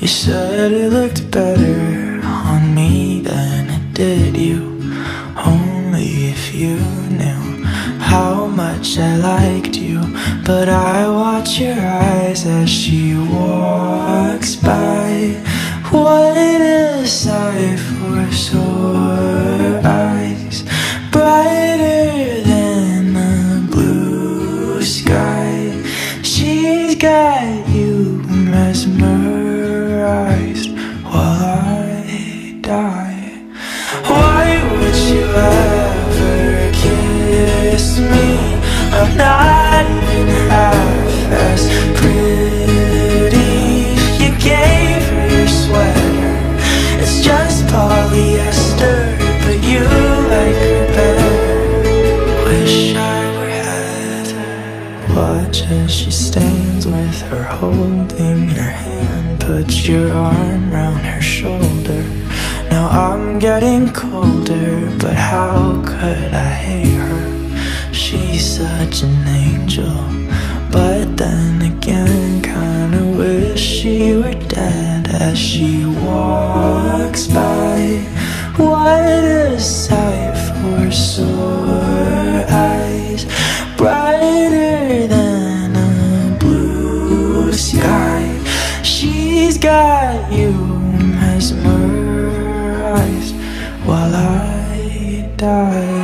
You said it looked better on me than it did you. Only if you knew how much I liked you. But I watch your eyes as she walks by. What a polyester, but you like her better. Wish I were Heather. Watch as she stands with her holding your hand. Put your arm round her shoulder. Now I'm getting colder, but how could I hate her? She's such an angel, then again, kinda wish she were dead as she walks by. What a sight for sore eyes, brighter than a blue sky. She's got you mesmerized while I die.